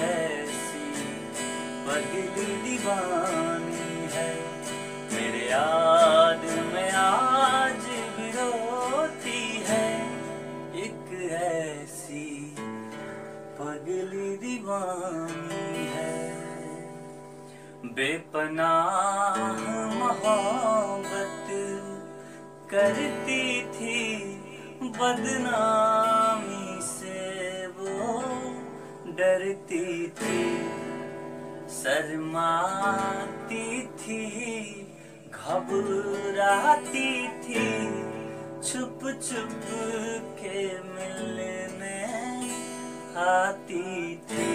ऐसी पगली दीवानी है। मेरे याद में आज भी रोती है। एक ऐसी पगली दीवानी है। बेपनाह मोहब्बत करती थी बदनामी। डरती थी, शर्माती थी, घबराती थी छुप छुप के मिलने आती थी।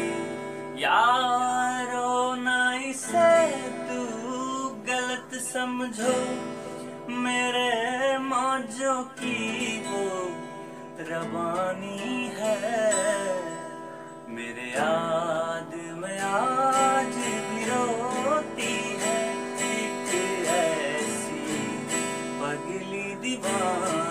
यारो ना इसे तू गलत समझो, मेरे मौजों की वो रवानी divine.